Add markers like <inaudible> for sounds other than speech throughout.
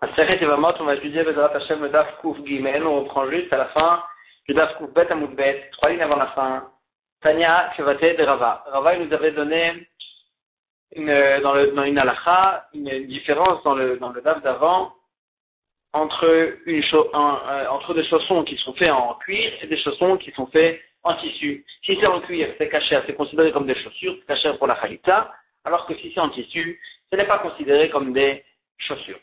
On va étudier Bezrat Hashem le Daf Kouf Gimel, on reprend juste à la fin le Daf Kouf Bet Amoud Bet, trois lignes avant la fin. Tanya Kevate de Rava. Rava il nous avait donné une, dans, le, dans une halakha une différence dans le, dans le Daf d'avant entre, une un, euh, entre des chaussons qui sont faits en cuir et des chaussons qui sont faits en tissu. Si c'est en cuir, c'est caché, c'est considéré comme des chaussures, c'est caché pour la khalita, alors que si c'est en tissu, ce n'est pas considéré comme des chaussures.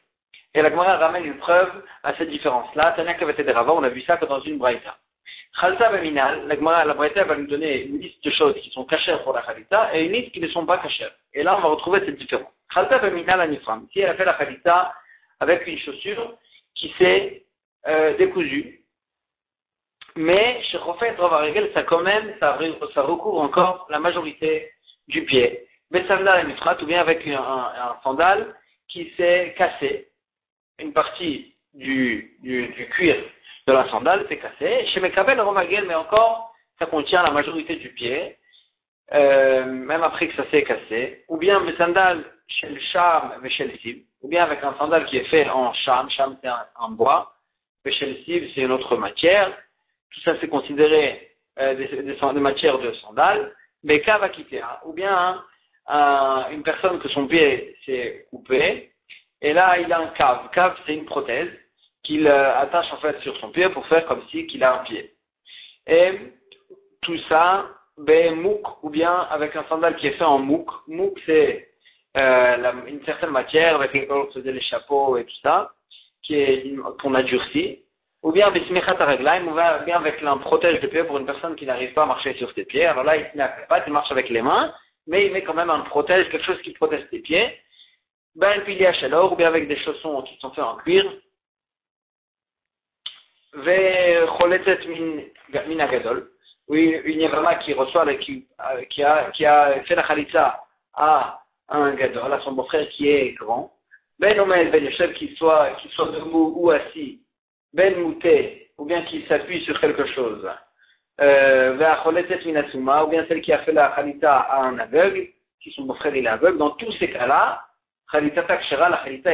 Et la Gemara ramène une preuve à cette différence-là. Tania Rava, on a vu ça que dans une braïta. Khalta Beminal, la Gemara, la braïta va nous donner une liste de choses qui sont cachées pour la Khalita et une liste qui ne sont pas cachées. Et là, on va retrouver cette différence. Khalta Beminal Anifram, si elle a fait la Khalita avec une chaussure qui s'est euh, décousue, mais chez Chofet Ravaregel, ça quand même, ça, recouvre encore la majorité du pied. Mais sandal ou bien avec un sandal qui s'est cassé, une partie du, du, du cuir de la sandale s'est cassée. Chez Mekabel Romagel, mais encore, ça contient la majorité du pied, euh, même après que ça s'est cassé. Ou bien le sandal chez le charme chez le cible. Ou bien avec un sandal qui est fait en charme, charme c'est en bois, mais chez le cible c'est une autre matière. Tout ça c'est considéré euh, des, des, des, matières de sandales. Mais Kavakitea, ou bien hein, une personne que son pied s'est coupé, et là, il a un cave. Cave, c'est une prothèse qu'il euh, attache en fait sur son pied pour faire comme si qu'il a un pied. Et tout ça, ben mouk, ou bien avec un sandal qui est fait en mouk. Mouk, c'est euh, une certaine matière avec laquelle on faisait les chapeaux et tout ça, qu'on a durci. Ou bien avec ou bien avec un protège de pied pour une personne qui n'arrive pas à marcher sur ses pieds. Alors là, il n'a pas, il marche avec les mains, mais il met quand même un protège, quelque chose qui protège ses pieds ben pilier chaleur, ou bien avec des chaussons qui sont faits en cuir. Oui, une yavama qui reçoit, qui, qui, a, qui a fait la khalitza à un gadol, à son beau-frère qui est grand. Ben omel ben yoshev, qu'il soit, debout ou assis. Ben mouté, ou bien qu'il s'appuie sur quelque chose. Euh, ou bien celle qui a fait la khalitza à un aveugle, qui son beau-frère est aveugle. Dans tous ces cas-là, Khalitata kshera, la khalita.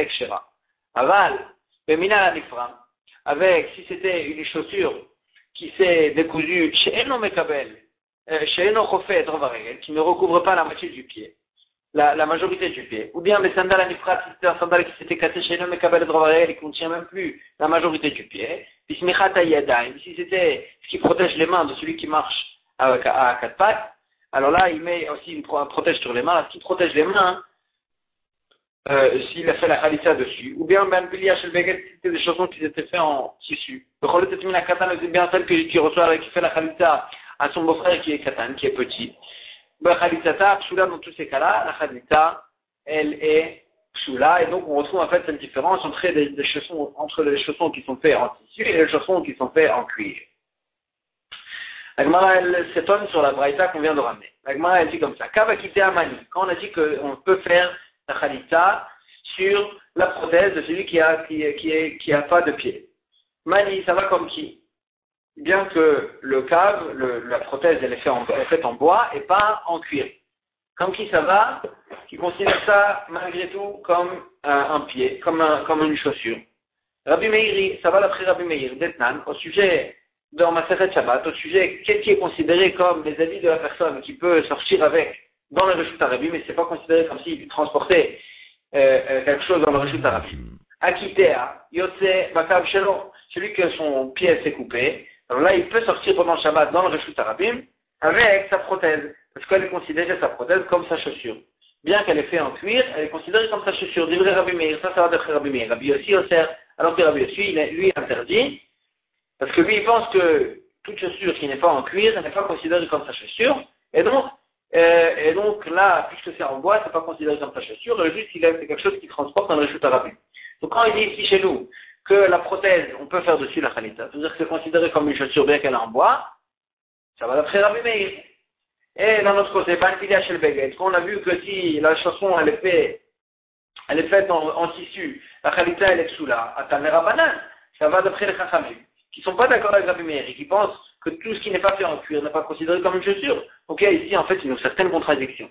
Aval, bemina la avec, si c'était une chaussure qui s'est décousue chez Eno Mekabel, euh, chez Eno Chofet qui ne recouvre pas la moitié du pied, la, majorité du pied, ou bien le sandal anifrat, si c'était un sandal qui s'était cassé chez Eno Mekabel Drovarel et qui ne contient même plus la majorité du pied, bismichat yadayim, si c'était ce qui protège les mains de celui qui marche à, à, quatre pattes, alors là, il met aussi une, un protège sur les mains. Ce qui protège les mains, euh, s'il a fait la khalitza dessus, ou bien ben Bilia chez c'était des chaussons qui étaient faits en tissu. Le Kholet la katana, c'est bien celle qui, qui reçoit, qui fait la khalitza à son beau-frère qui est katan, qui est petit. Ben khalitzata, psula, dans tous ces cas-là, la khalitza, elle est psula, et donc on retrouve en fait cette différence entre les, des chaussons, entre les chaussons qui sont faits en tissu et les chaussons qui sont faits en cuir. La Gemara, elle s'étonne sur la braïta qu'on vient de ramener. La Gemara, elle dit comme ça. Kavakite amani. Quand on a dit qu'on peut faire la khalita sur la prothèse de celui qui a, qui, qui, qui a pas de pied. Mani, ça va comme qui? Bien que le cave, la prothèse, elle est, faite en, bois et pas en cuir. Comme qui ça va? Qui considère ça malgré tout comme un, pied, comme, un, comme une chaussure. Rabbi Meiri, ça va d'après Rabbi Meir, d'Etnan, au sujet de Maseret Shabbat, au sujet qu'est-ce qui est considéré comme les habits de la personne qui peut sortir avec dans le Rishut Arabi, mais c'est pas considéré comme s'il transportait euh, euh, quelque chose dans le Rishut Arabi. Akitea, Yotse, Bakav Shalom, celui que son pied s'est coupé, alors là, il peut sortir pendant Shabbat dans le Rishut Arabim avec sa prothèse, parce qu'elle est considérée sa prothèse comme sa chaussure. Bien qu'elle est faite en cuir, elle est considérée comme sa chaussure. Livré Rabbi Meir, ça, ça va d'être Rabbi Meir. Rabbi aussi, alors que Rabbi Yossi, lui, est interdit, parce que lui, il pense que toute chaussure qui n'est pas en cuir n'est pas considérée comme sa chaussure, et donc, euh, et donc là, puisque c'est en bois, c'est pas considéré comme chaussure, juste il a quelque chose qui transporte dans le chute. Donc quand il dit ici chez nous que la prothèse, on peut faire dessus la khalita, c'est-à-dire que c'est considéré comme une chaussure bien qu'elle est en bois, ça va d'après Rabbi Meir. Et dans notre côté, pas chez le on a vu que si la chanson elle est faite, elle est faite en, tissu, la khalita elle est sous là, à Banane, ça va d'après les Chachamim, qui sont pas d'accord avec Rabbi Meir et qui pensent que tout ce qui n'est pas fait en cuir n'est pas considéré comme une chaussure. Donc il y a ici en fait une certaine contradiction.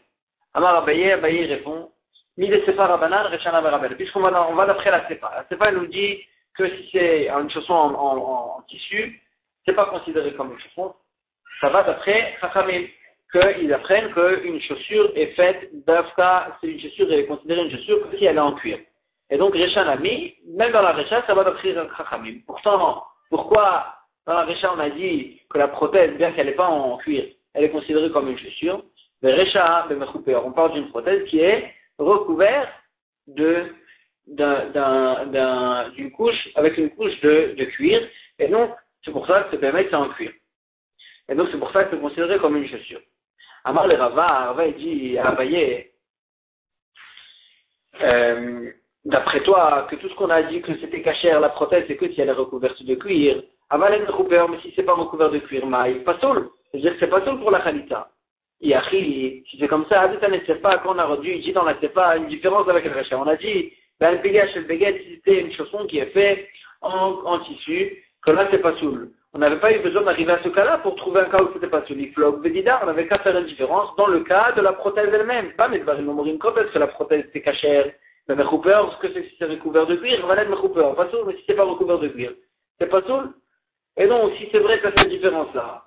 Amar Abaye, Abaye répond, Mide Sefa Rabanan, Reshana Merabel. Puisqu'on va, va d'après la Sefa. La Sefa nous dit que si c'est une chanson en, en, en tissu, c'est pas considéré comme une chanson. Ça va d'après Chachamim, qu'ils apprennent qu'une chaussure est faite d'Afka, c'est une chaussure, est considérée une chaussure si elle est en cuir. Et donc, Recha Nami, même dans la Recha, ça va d'après Chachamim. Pourtant, pourquoi dans la Recha on a dit que la prothèse, bien qu'elle n'est pas en cuir, elle est considérée comme une chaussure Mais Recha, on parle d'une prothèse qui est recouverte d'une couche, avec une couche de, cuir, et donc c'est pour ça que ce permet c'est en cuir. Et donc c'est pour ça que c'est considéré comme une chaussure. Amar le Rava, dit à euh, d'après toi, que tout ce qu'on a dit que c'était cachère la prothèse, c'est que si elle est recouverte de cuir. Aval recouvert, mais si c'est pas recouvert de cuir, maï, pas saoul. C'est-à-dire que c'est pas saoul pour la khalita. Yachi, si c'est comme ça, pas quand on a rendu dit dans la Sefa une différence avec le rachat. On a dit, ben, le le c'était une chanson qui est faite en, en tissu, que là c'est pas saoul. On n'avait pas eu besoin d'arriver à ce cas-là pour trouver un cas où c'était pas saoul. Flog, Vedida, on n'avait qu'à faire une différence dans le cas de la prothèse elle-même. Pas mais quand est-ce que la prothèse c'était cachère, mais Mechouper, parce que c'est recouvert de cuir, va être Mechouper, pas saoul, mais si c'est pas recouvert de cuir, c'est pas saoul. Et donc, si c'est vrai que une différence-là,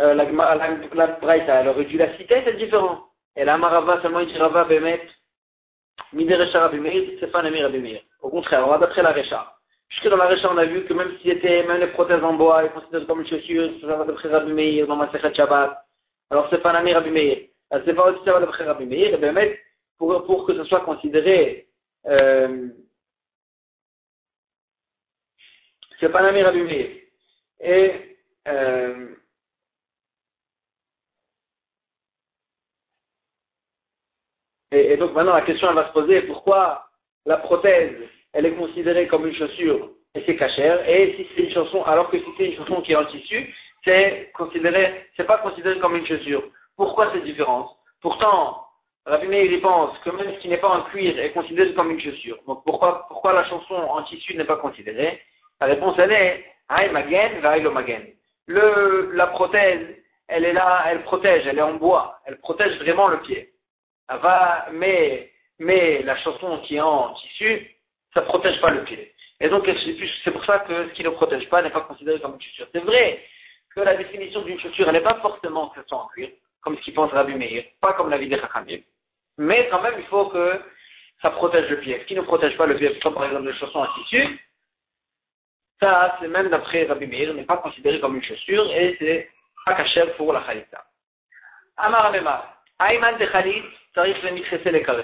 euh, la, la, la, la elle aurait dû la citer, c'est différent. Et la Marava, seulement il dit Rava Bemet, Miderecha Rabbi c'est pas Namir Rabbi Au contraire, on va d'après la Recha. Puisque dans la Recha, on a vu que même si c'était, même les prothèses en bois, elles considérées comme une chaussure, ça va d'après Rabbi Meir, dans ma Sechet Shabbat. Alors c'est pas Namir Rabbi Meir. C'est pas aussi ça va d'après Rabbi Meir, et Bemet, pour, pour que ce soit considéré, euh, Namir Rabbi Meir. Et, euh, Et, donc maintenant la question elle va se poser pourquoi la prothèse elle est considérée comme une chaussure et c'est cachère et si c'est une chanson alors que si c'est une chanson qui est en tissu c'est considéré c'est pas considéré comme une chaussure. Pourquoi cette différence? Pourtant Rabbi il pense que même ce qui n'est pas en cuir est considéré comme une chaussure. Donc pourquoi pourquoi la chanson en tissu n'est pas considérée? La réponse elle est. Le la prothèse elle est là, elle protège, elle est en bois, elle protège vraiment le pied mais, mais la chanson qui est en tissu, ça protège pas le pied. Et donc, c'est pour ça que ce qui ne protège pas n'est pas considéré comme une chaussure. C'est vrai que la définition d'une chaussure, n'est pas forcément que ce soit en cuir, comme ce qu'il pense Rabbi Meir, pas comme la vie des Chachamim. Mais quand même, il faut que ça protège le pied. Ce qui ne protège pas le pied, comme par exemple les chaussons en tissu, ça, c'est même d'après Rabbi Meir, n'est pas considéré comme une chaussure et c'est pas caché pour la Khalita. Amar Amemar. Ayman de Khalit,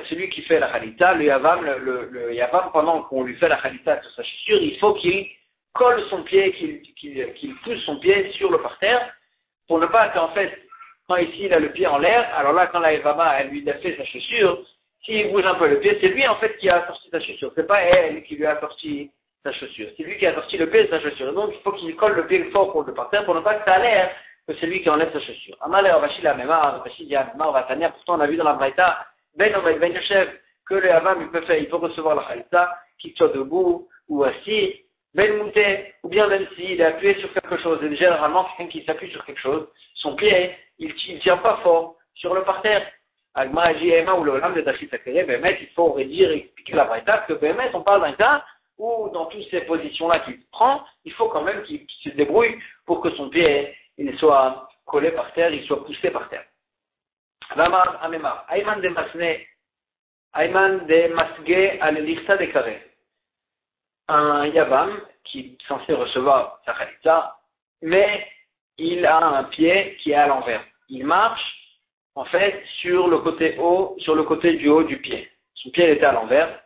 celui qui fait la khalita, le yavam, le, le, yavam, pendant qu'on lui fait la khalita sur sa chaussure, il faut qu'il colle son pied, qu'il pousse son pied sur le parterre, pour ne pas qu'en fait, quand ici il a le pied en l'air, alors là, quand la yavama, elle lui a fait sa chaussure, s'il bouge un peu le pied, c'est lui en fait qui a sorti sa chaussure, c'est pas elle qui lui a sorti sa chaussure, c'est lui qui a sorti le pied de sa chaussure. Donc il faut qu'il colle le pied fort pour le parterre pour ne pas que ça a l'air que c'est lui qui enlève sa chaussure. Amalé la mémoire, Ravashi dit Amar Vatania, pourtant on a vu dans la Braïta, Ben Omed Ben Yoshev, que le Havam il peut faire, il peut recevoir la Khalita, qu'il soit debout ou assis, Ben Mouté, ou bien même s'il est appuyé sur quelque chose, et généralement quelqu'un qui s'appuie sur quelque chose, son pied, il ne tient pas fort sur le parterre. Agma Ema ou l'Olam de Dachit Bemet, il faut redire et expliquer la Braïta, que Bemet, on parle d'un cas où dans toutes ces positions-là qu'il prend, il faut quand même qu'il se débrouille pour que son pied il soit collé par terre, il soit poussé par terre. Un Yavam qui est censé recevoir sa Khalitza, mais il a un pied qui est à l'envers. Il marche, en fait, sur le côté haut, sur le côté du haut du pied. Son pied était à l'envers.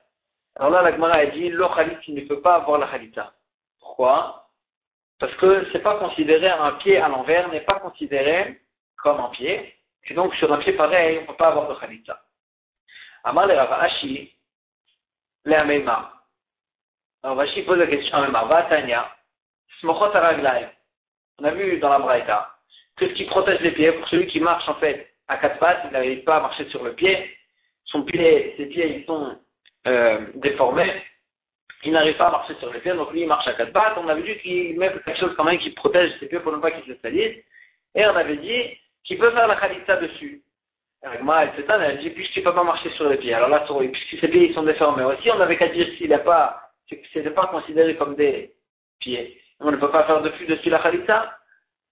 Alors là, la Gemara a dit, le Khalit, il ne peut pas avoir la Khalitza. Pourquoi? Parce que c'est pas considéré un pied à l'envers, n'est pas considéré comme un pied. Et donc, sur un pied pareil, on ne peut pas avoir de khalita. Amar le Rav Ashi, le Amema. Rav Ashi pose la question Amema. Vatanya, smochot araglaim. On a vu dans la Braïta que ce qui protège les pieds, pour celui qui marche en fait à quatre pattes, il n'arrive pas à marcher sur le pied. Son pied, ses pieds, ils sont euh, déformés il n'arrive pas à marcher sur les pieds, donc lui il marche à quatre pattes. On avait dit qu'il met quelque chose quand même qui protège ses pieds pour ne pas qu'ils se salissent. Et on avait dit qu'il peut faire la khalita dessus. Moi, elle s'étonne, elle dit, puisqu'il ne peut pas marcher sur les pieds. Alors là, puisque ses pieds sont déformés. Aussi, on n'avait qu'à dire s'il n'a pas, c'est pas considéré comme des pieds. On ne peut pas faire de flux dessus la khalitza.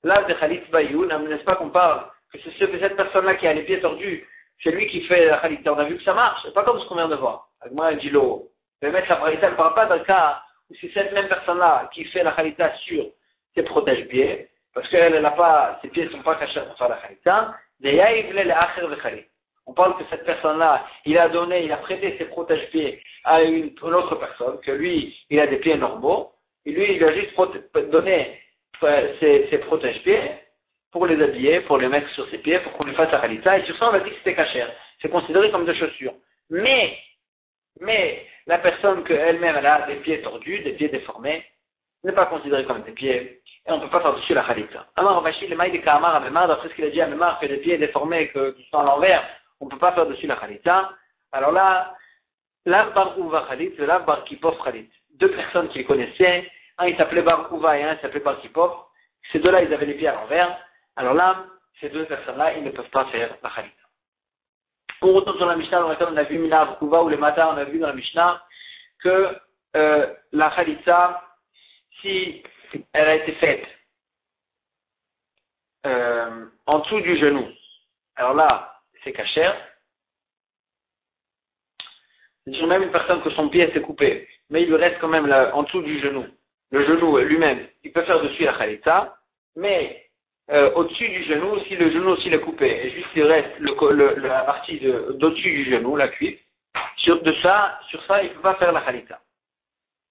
Là, de khalit bayou, n'est-ce pas qu'on parle que c'est cette personne-là qui a les pieds tordus, c'est lui qui fait la khalitza. On a vu que ça marche. C'est pas comme ce qu'on vient de voir. Elle dit l'eau. Mais mettre la khalitza ne parle pas d'un cas où c'est cette même personne-là qui fait la khalitza sur ses protège-pieds, parce qu'elle n'a pas, ses pieds ne sont pas cachés pour faire la khalitza. On parle que cette personne-là, il a donné, il a prêté ses protège-pieds à une, autre personne, que lui, il a des pieds normaux, et lui, il a juste donné euh, ses, protège-pieds pour les habiller, pour les mettre sur ses pieds, pour qu'on lui fasse la khalitza, et sur ça, on a dit que c'était cachère. C'est considéré comme des chaussures. Mais, mais, la personne qu'elle-même, elle a des pieds tordus, des pieds déformés, n'est pas considérée comme des pieds et on ne peut pas faire dessus la khalitza. Alors, Vashi, le maï de Kamar à d'après ce qu'il a dit à Memar, que les pieds déformés, qui sont à l'envers, on ne peut pas faire dessus la khalitza. Alors là, l'Av Bar Uva Khalit, c'est l'Av Bar Kipov Khalit. Deux personnes qui connaissaient, un il s'appelait Bar Uva et un il s'appelait Bar Kipov. Ces deux-là, ils avaient les pieds à l'envers. Alors là, ces deux personnes-là, ils ne peuvent pas faire la khalitza. On retourne sur la Mishnah, on a vu Minav Uva ou les matins, on a vu dans la Mishnah que euh, la khalitza, si elle a été faite euh, en dessous du genou. Alors là, c'est cachère. C'est-à-dire même une personne que son pied s'est coupé, mais il lui reste quand même en dessous du genou. Le genou lui-même, il peut faire dessus la khalita, mais euh, au-dessus du genou, si le genou aussi est coupé, et juste il reste la partie d'au-dessus du genou, la cuisse, sur, de ça, sur ça, il ne peut pas faire la khalita.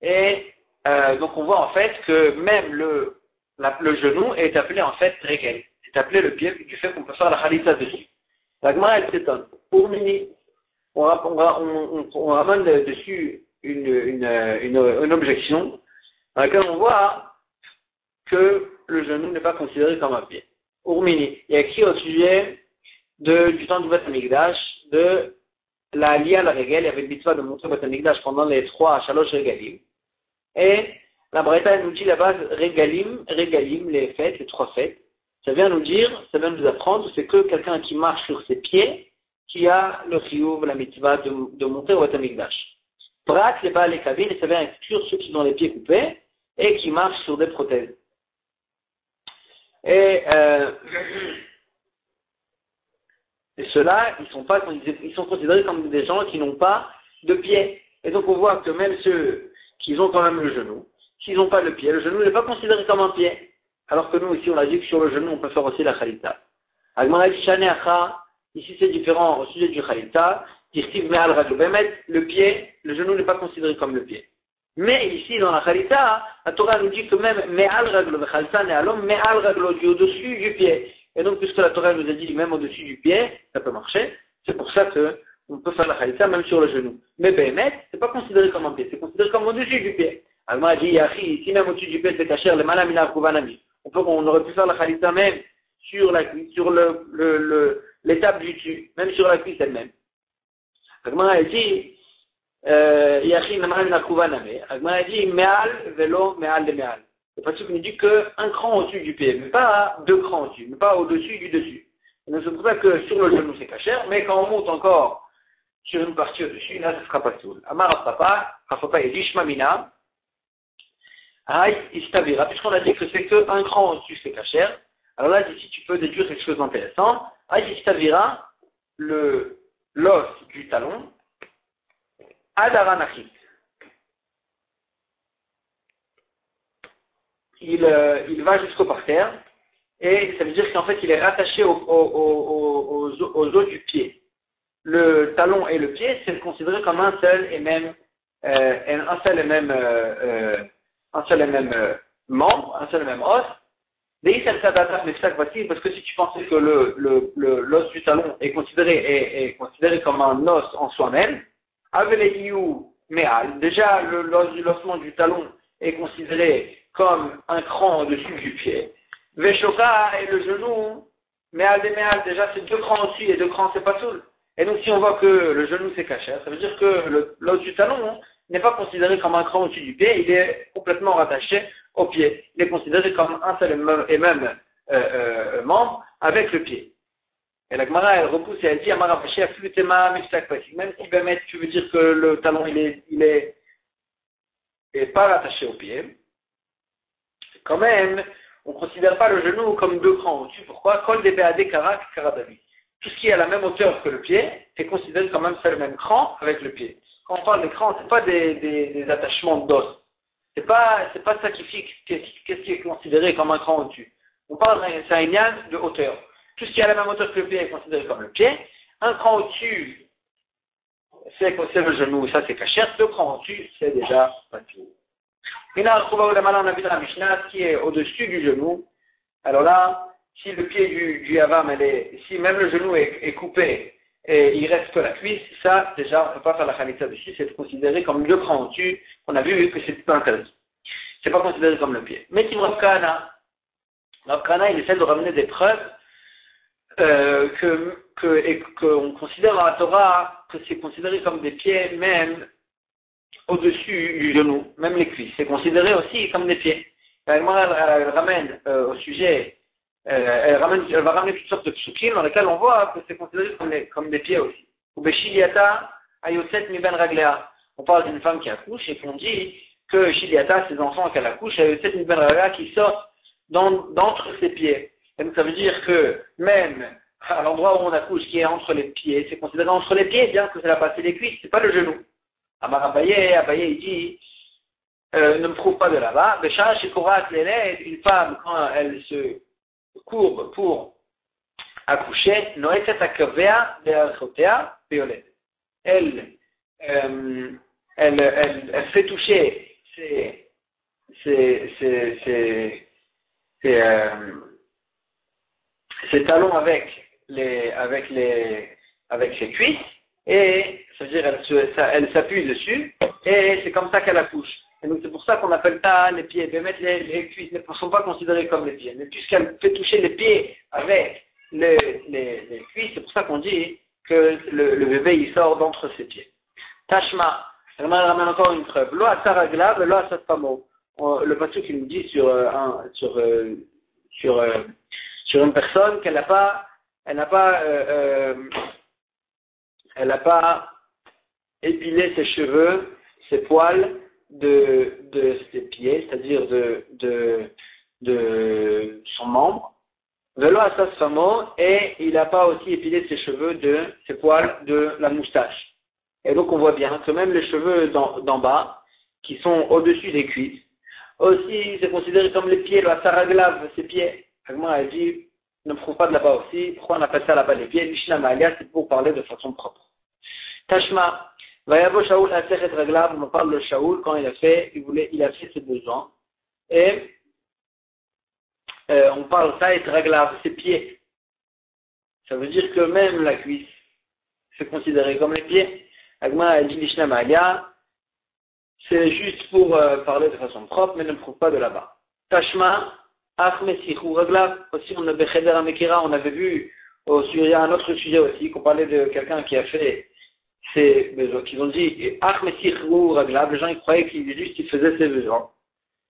Et euh, donc on voit en fait que même le, le genou est appelé en fait regel. C'est appelé le pied du fait qu'on peut faire la khalitza dessus. La Gemara elle s'étonne. Pour Mini, on, ramène dessus une, une, une, une, objection dans laquelle on voit que le genou n'est pas considéré comme un pied. Urmini, il y a écrit au sujet du temps du Batamikdash, de la lia la régel, il y avait le mitzvah de montrer Batamikdash pendant les trois chalosh regalim. Et la Bretagne nous dit la base régalim, régalim, les fêtes, les trois fêtes. Ça vient nous dire, ça vient nous apprendre, c'est que quelqu'un qui marche sur ses pieds, qui a le chiyuv, la mitzvah de, monter au Watamikdash. Prat, les bas, les cabines, ça vient exclure ceux qui ont les pieds coupés et qui marchent sur des prothèses. Et, euh, et ceux-là, ils sont pas, ils sont considérés comme des gens qui n'ont pas de pieds. Et donc on voit que même ceux qu'ils ont quand même le genou. S'ils n'ont pas le pied, le genou n'est pas considéré comme un pied. Alors que nous, ici, on a dit que sur le genou, on peut faire aussi la khalita. Ici, c'est différent au sujet du khalita. Le pied, le genou n'est pas considéré comme le pied. Mais ici, dans la khalita, la Torah nous dit que même me'al raglo, me'al raglo, au-dessus du pied. Et donc, puisque la Torah nous a dit même au-dessus du pied, ça peut marcher. C'est pour ça que on peut faire la khalitza même sur le genou. Mais Béhémet, c'est pas considéré comme un pied, c'est considéré comme au-dessus du pied. Alors a dit, Yahi, si même au-dessus du pied c'est caché, le malamina kuvanami. On peut, on aurait pu faire la khalitza même sur la sur le, l'étape du dessus, même sur la cuisse elle-même. Agma a dit, euh, Yahi, le malamina kuvanami. Agma a dit, me'al, me'al. Le nous dit qu'un cran au-dessus du pied, mais pas deux crans au-dessus, mais pas au-dessus du dessus. C'est pour ça que sur le genou c'est caché, mais quand on monte encore sur une partie au-dessus, là, ce sera pas soul. Amar papa, Rafapa et Dishmamina, Aïe, puisqu'on a dit que c'est qu'un cran au-dessus, c'est cachère. Alors là, ici, tu peux déduire quelque chose d'intéressant. Aïe, Istavira, le, l'os du talon, Adaranachit. Il, euh, il va jusqu'au parterre, et ça veut dire qu'en fait, il est rattaché au, au, aux, os du pied le talon et le pied, c'est considéré comme un seul et même, euh, un seul et même, euh, euh un seul et même euh, membre, un seul et même os. Parce que si tu pensais que l'os du talon est considéré, est considéré comme un os en soi-même, meal, déjà l'ossement du talon est considéré comme un cran au-dessus du pied. Veshoka et le genou, meal des meal, déjà c'est deux crans aussi et deux crans c'est pas soul. Et donc, si on voit que le genou s'est caché, ça veut dire que l'os du talon hein, n'est pas considéré comme un cran au-dessus du pied, il est complètement rattaché au pied. Il est considéré comme un seul et même euh, euh, membre avec le pied. Et la Gemara, elle repousse et elle dit, Amara Même si Bemet, tu veux dire que le talon, il est, il est, pas attaché au pied, quand même, on ne considère pas le genou comme deux crans au-dessus. Pourquoi? Kol de Beade Karak Karadavi. Tout ce qui est à la même hauteur que le pied est considéré quand même c'est le même cran avec le pied. Quand on parle d'écran, ce n'est pas des, des, des attachements d'os. C'est pas, c'est pas ça qui fixe qu'est-ce qui est considéré comme un cran au-dessus. On parle d'un de hauteur. Tout ce qui est à la même hauteur que le pied est considéré comme le pied. Un cran au-dessus, c'est le genou, ça c'est cachère. Deux crans au-dessus, c'est déjà pas tout. Maintenant, on a vu dans la Mishnah qui est au-dessus du genou. Alors là, si le pied du, du Yavam, est, si même le genou est, coupé et il reste que la cuisse, ça, déjà, on ne peut pas faire la khalitza dessus, c'est considéré comme deux crans au-dessus. On a vu que c'est pas interdit. C'est pas considéré comme le pied. Mais si Rav il essaie de ramener des preuves euh, que, et qu'on considère dans la Torah que c'est considéré comme des pieds même au-dessus du genou, même les cuisses. C'est considéré aussi comme des pieds. Elle, ramène euh, au sujet, euh, elle, ramène, elle, va ramener toutes sortes de psukim dans lesquels on voit que c'est considéré comme, comme, des pieds aussi. Ou Beshiliata ayotet mi ben raglea. On parle d'une femme qui accouche et qu'on dit que Shiliata, ses enfants qu'elle accouche, ayotet mi ben raglea qui sortent d'entre ses pieds. Et donc ça veut dire que même à l'endroit où on accouche, qui est entre les pieds, c'est considéré entre les pieds, bien que c'est la passé des cuisses, c'est pas le genou. Amar Abaye, Abaye il dit, euh, ne me trouve pas de là-bas. Béchar Shikorat Léled, une femme, quand elle se courbe pour accoucher, Akavea Be'archotea Beoled. Elle, euh, elle, elle, elle fait toucher ses, ses, ses, ses, ses, euh, ses talons avec les, avec les, avec ses cuisses, et c'est-à-dire elle, s'appuie dessus, et c'est comme ça qu'elle accouche. Et donc c'est pour ça qu'on appelle ça les pieds. Mais mettre les, les, cuisses ne sont pas considérés comme les pieds. Mais puisqu'elle fait toucher les pieds avec les, les, cuisses, c'est pour ça qu'on dit que le, bébé il sort d'entre ses pieds. Tashma, elle ramène encore une preuve. Lo asaraglav, lo asatpamo. Le patron qui nous dit sur, euh, un, sur, euh, sur, euh, sur une personne qu'elle n'a pas, elle n'a pas, elle n'a pas épiler ses cheveux, ses poils de, ses pieds, c'est-à-dire de, de, son membre. Velo famo, et il n'a pas aussi épilé ses cheveux de ses poils de la moustache. Et donc on voit bien que même les cheveux d'en bas, qui sont au-dessus des cuisses, aussi c'est considéré comme les pieds, le asaraglav, ses pieds. Agma a dit, ne me trouve pas de là-bas aussi. Pourquoi on appelle ça là-bas les pieds Mishnah c'est pour parler de façon propre. Tashma, Vayavo Shaoul Aseret Raglav, on parle de Shaoul quand il a fait, il voulait, il a fait ses besoins. Et euh, on parle ça et Raglav, ses pieds. Ça veut dire que même la cuisse, c'est considéré comme les pieds. Agma a dit Maya, c'est juste pour euh, parler de façon propre, mais ne prouve pas de là-bas. Tashma, aussi on Becheder on avait vu au sujet, un autre sujet aussi, qu'on parlait de quelqu'un qui a fait c'est qu'ils ont dit les gens croyaient qu'il juste il faisait ses besoins.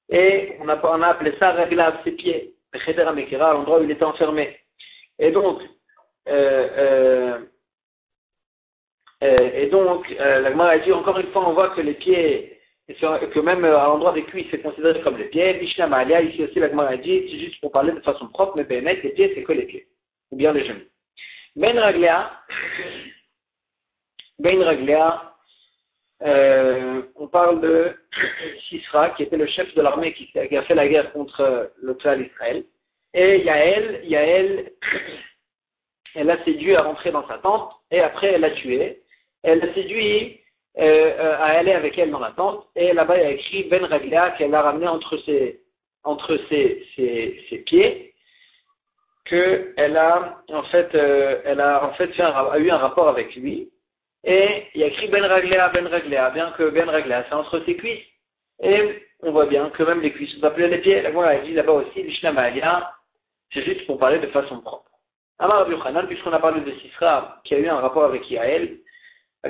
Et on a, appelé ça Raglav, ses pieds, Cheder Amekira, l'endroit où il était enfermé. Et donc, euh, euh, euh et donc, euh, la a dit encore une fois, on voit que les pieds, que même euh, à l'endroit des cuisses, c'est considéré comme les pieds. Mishnah Malia, ici aussi, la a dit, c'est juste pour parler de façon propre, mais ben, les pieds, c'est que les pieds, ou bien les genoux. Ben Raglia, Ben Raglia, euh, on parle de Sisra, qui était le chef de l'armée qui, a fait la guerre contre le clan d'Israël. Et Yael, Yael, elle a séduit à rentrer dans sa tente, et après elle l'a tué. Elle a séduit euh, à aller avec elle dans la tente, et là-bas il y a écrit Ben Raglia qu'elle a ramené entre ses, entre ses, ses, ses pieds, qu'elle a en fait, euh, elle a en fait fait a eu un rapport avec lui, et il y a écrit Ben Ragléa, Ben Ragléa, bien que Ben Ragléa, c'est entre ses cuisses. Et on voit bien que même les cuisses sont appelées les pieds. La a dit là-bas aussi, Mishnah Ma'alia, c'est juste pour parler de façon propre. Amar Yochanan, puisqu'on a parlé de Sisra, qui a eu un rapport avec Yael,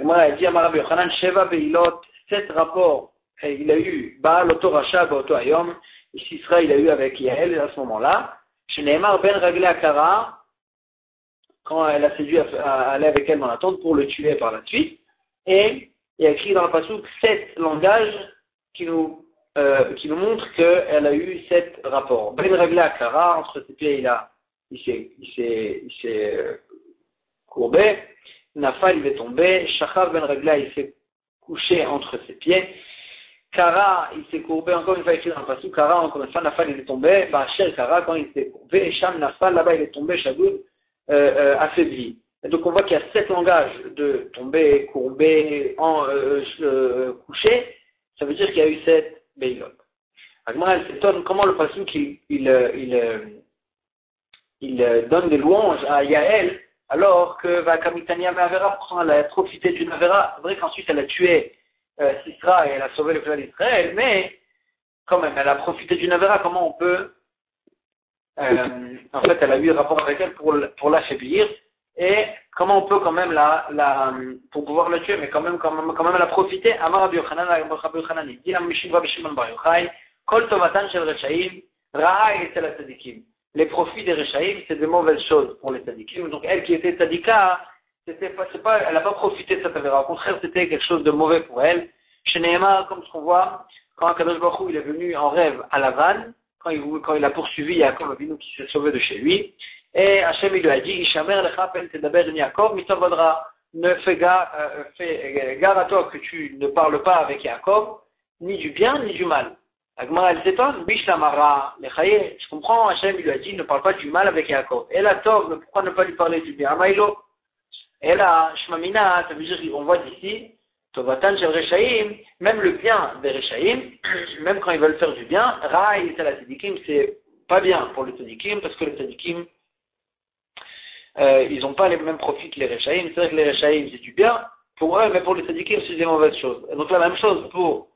la a dit Amar Rabbi Yochanan, Sheva Beilot, sept rapports, il a eu Baal Oto Rasha, Oto Ayom, et Sisra, il a eu avec Yael à ce moment-là. Shneemar Ben Ragléa Kara, quand elle a séduit à, aller avec elle dans la tente pour le tuer par la suite. Et il y a écrit dans le passage sept langages qui nous, euh, qui nous montrent qu'elle a eu sept rapports. Ben Regla Clara, entre ses pieds, il il s'est euh, courbé. Nafal, il est tombé. Shachav Ben Regla, il s'est couché entre ses pieds. Kara, il s'est courbé, encore une fois écrit dans le Kara, encore une fois, Nafal, il est tombé. Bacher Kara, quand il s'est courbé. Et Sham Nafal, là-bas, il est tombé. Shadoud, euh, euh, affaibli. Donc on voit qu'il y a sept langages de tomber, courber, en, euh, euh, coucher. Ça veut dire qu'il y a eu sept Beilot. Agmara, elle s'étonne comment le il, il, il, il, donne des louanges à Yael alors que Vakamitania Mavera, pourtant elle a profité d'une Avera. C'est vrai qu'ensuite elle a tué euh, Sisra et elle a sauvé le peuple d'Israël, mais quand même, elle a profité d'une Avera. Comment on peut euh, en fait, elle a eu un rapport avec elle pour, pour l'affaiblir. Et comment on peut quand même la, la, pour pouvoir la tuer, mais quand même, quand même, quand même la profiter. Amar Rabbi Yochanan, Rabbi Yochanan, il dit, Kol Tovatan Shel Rechaim, Ra'a et Tzadikim. Les profits des Rechaim, c'est de mauvaises choses pour les Tzadikim. Donc, elle qui était Tzadika, c'était pas, pas, elle n'a pas profité de cette affaire. Au contraire, c'était quelque chose de mauvais pour elle. Chez Nehemar, comme ce qu'on voit, quand Akadosh Baruch il est venu en rêve à la quand il, quand il a poursuivi Yaakov Avinu qui s'est sauvé de chez lui. Et Hachem il lui a dit, Ishamer lecha pen tedaber Yaakov mitovadra. Ne fais gare, euh, fais gare à toi que tu ne parles pas avec Yaakov, ni du bien, ni du mal. Agmara elle s'étonne, Bishlamara, lechaye. Je comprends, Hachem lui a dit, ne parle pas du mal avec Yaakov. Et la Tov, pourquoi ne pas lui parler du bien? Amaïlo. Et là, Shmamina, ça veut dire, on voit d'ici, Tovatan Rechaim, même le bien des Rechaim, <clears throat> même quand ils veulent faire du bien, Raï et la Tzadikim, c'est pas bien pour le Tzadikim, parce que le Tzadikim, euh, ils n'ont pas les mêmes profits que les Rechaim. C'est vrai que les Rechaim, c'est du bien pour eux, mais pour les Tzadikim, c'est des mauvaises choses. Donc la même chose pour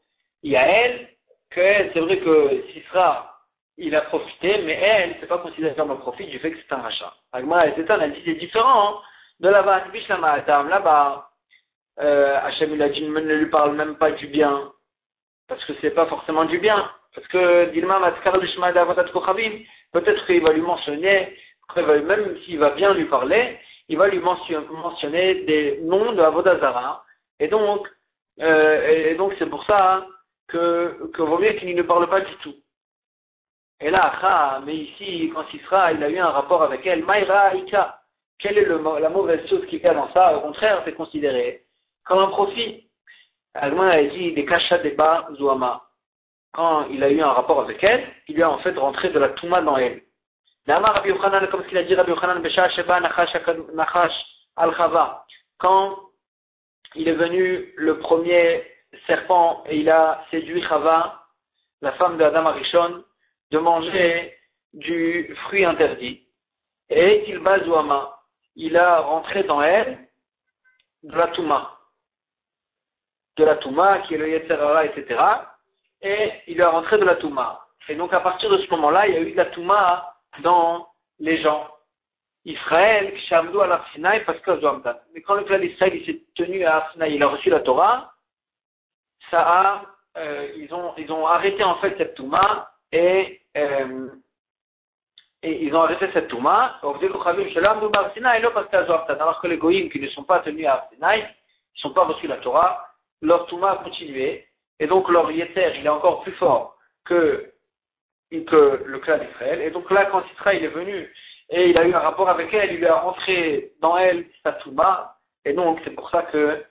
Yael, que c'est vrai que Sisra, il a profité, mais elle, c'est pas considéré comme un profit du fait que c'est un rachat. Agma, elle s'étonne, elle dit c'est différent hein, de la Bishlama là-bas, euh, Hachem il ne lui parle même pas du bien, parce que c'est pas forcément du bien. Parce que Dilma peut-être qu'il va lui mentionner, même s'il va bien lui parler, il va lui mentionner des noms de Avodazara. Et donc, euh, et donc c'est pour ça que, que vaut mieux qu'il ne parle pas du tout. Et là, mais ici, quand Sisra, il a eu un rapport avec elle, Maïra Ika, quelle est la mauvaise chose qu'il y a dans ça? Au contraire, c'est considéré comme un profit. Agman a dit des kachas des Zouama. Quand il a eu un rapport avec elle, il lui a en fait rentré de la touma dans elle. Comme ce qu'il a dit Rabbi Yochanan, Sheba Nachash al Chava. Quand il est venu le premier serpent et il a séduit Chava, la femme de Adam Arishon, de manger du fruit interdit. Et il. Il a rentré dans elle de la touma de la Touma, qui est le Yetzerara, etc. Et il est rentré de la Touma. Et donc à partir de ce moment-là, il y a eu de la Touma dans les gens. Israël, Shamdou à Sinaï, parce que Mais quand le clan d'Israël s'est tenu à Sinaï, il a reçu la Torah, ça a, euh, ils, ont, ils ont arrêté en fait cette Touma et, euh, ils ont arrêté cette Touma. Alors que les Goïms qui ne sont pas tenus à Sinaï, ils ne sont pas reçus la Torah, leur Touma a continué, et donc leur Yeter, il est encore plus fort que, que le clan d'Israël. Et donc là, quand Israël est venu et il a eu un rapport avec elle, il lui a rentré dans elle sa Touma, et donc c'est pour ça que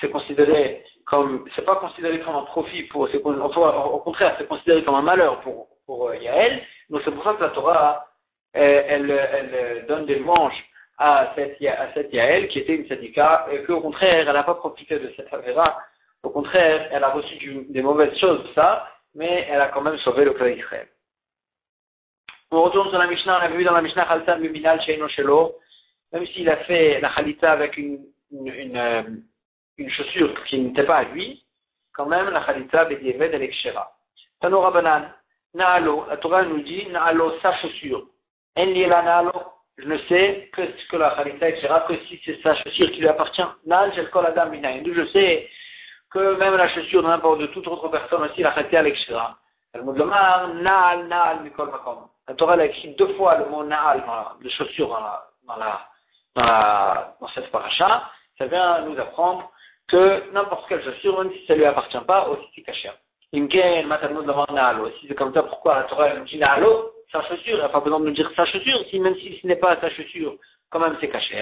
c'est considéré comme, c'est pas considéré comme un profit pour, au contraire, c'est considéré comme un malheur pour, pour euh, Yael. Donc c'est pour ça que la Torah, elle, elle, donne des louanges à cette, à cette Yael qui était une syndicat et qu'au contraire, elle n'a pas profité de cette affaire Au contraire, elle a reçu des mauvaises choses, ça, mais elle a quand même sauvé le peuple d'Israël. On retourne sur la Mishnah, on a vu dans la Mishnah Miminal Sheino Shelo, même s'il a fait la Khalita avec une, une, une, euh, une chaussure qui n'était pas à lui, quand même la Khalita Bedieved elle est Kshera. Tanora Banan, Naalo, la Torah nous dit Naalo sa chaussure. En la Naalo, je ne sais que ce que la Khalita, etc., que si c'est sa chaussure qui lui appartient. Nal, j'ai le Adam D'où je sais que même la chaussure de n'importe de toute autre personne aussi, la Khalita, etc. Elle me demande, Nal, Nal, Mikol Makom. La Torah a écrit deux fois le mot Naal, de chaussure, dans dans, cette paracha, ça vient nous apprendre que n'importe quelle chaussure, même si ça ne lui appartient pas, aussi c'est caché. Nalo. Si c'est comme ça, pourquoi la Torah nous dit Nalo, sa chaussure, il n'y a pas besoin de nous dire sa chaussure, si même si ce n'est pas sa chaussure, quand même c'est caché.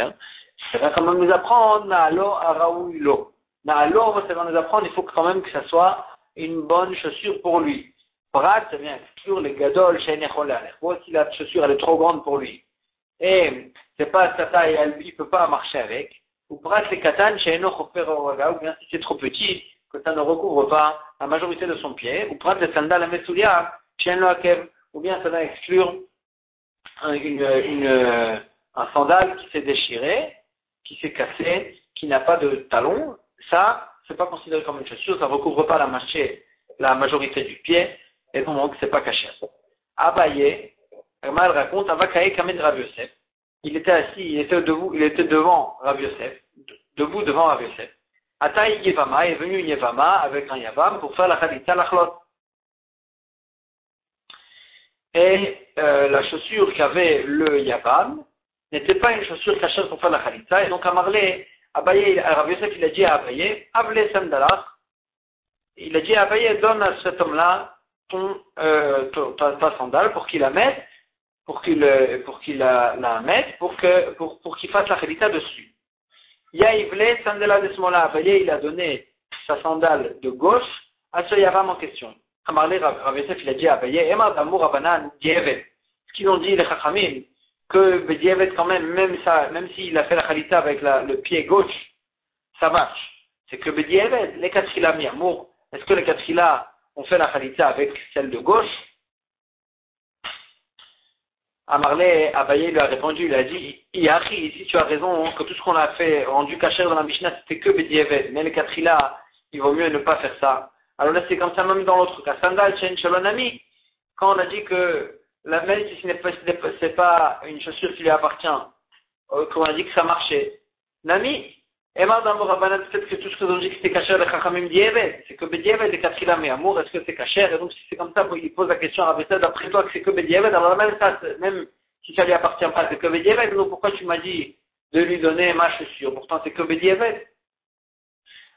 Ça va quand même nous apprendre Nalo Araouilo. Nalo, ça va nous apprendre, il faut quand même que ça soit une bonne chaussure pour lui. Prat, ça vient exclure les gadol chez Moi, si la chaussure elle est trop grande pour lui, et c'est pas sa taille, il ne peut pas marcher avec, ou prat les katan chez ou bien si c'est trop petit, que ça ne recouvre pas la majorité de son pied, ou prat les sandales à Mesoulia chez ou bien ça va exclure un, une, un sandal qui s'est déchiré, qui s'est cassé, qui n'a pas de talon, ça, c'est pas considéré comme une chaussure, ça recouvre pas la, marché, la majorité du pied, et donc c'est pas caché. Abaye, Mal raconte, Avakae Kamed Rav Yosef, il était assis, il était debout, il était devant Rav Yosef, debout devant Rav Yosef. Ataï Yevama est venu Yevama avec un Yavam pour faire la Khalitza Lachlot. Et euh, la chaussure qu'avait le Yavam n'était pas une chaussure cachée pour faire la Khalitza, et donc à Marley, Abaye, Rav Yosef, il a dit à Abaye, Avle Sandalach, il a dit à Abaye, donne à cet homme-là ton, euh, ta, sandale pour qu'il la mette, pour qu'il euh, pour qu'il la, la, mette, pour que pour, pour qu'il fasse la chalita dessus. Yaïvle sandala de Smola il a donné sa sandale de gauche à ce Yavam en question. Amarle Rav il a dit à Abaye, Emar d'amour Abanan Dievet. Ce qu'ils ont dit les Chachamim, que Dievet quand même, même ça, même s'il a fait la chalita avec la, le pied gauche, ça marche. C'est que Dievet, les Katrila Mirmour, est-ce que les Katrila on fait la khalitza avec celle de gauche? Amarlé, Abaye lui a répondu, il a dit, Yahi, ici tu as raison, que tout ce qu'on a fait, rendu caché dans la Mishnah, c'était que Bedieved. Mais les Katrila, il vaut mieux ne pas faire ça. Alors là, c'est comme ça même dans l'autre cas. Sandal, Chen Shalonami, quand on a dit que, la, même si ce n'est pas, pas, une chaussure qui lui appartient, euh, qu'on a dit que ça marchait. Nami, Emma dans peut-être que tout ce que ont dit que c'était caché le Chachamim Dievet, c'est que Bedievet est Katrila amour, est-ce que c'est caché Et donc si c'est comme ça, il pose la question à Rabbi d'après toi que c'est que Bedievet, alors même ça, même si ça lui appartient pas, c'est que Bedievet, donc pourquoi tu m'as dit de lui donner ma chaussure Pourtant c'est que Bedievet.